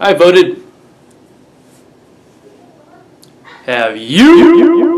I voted. Have you?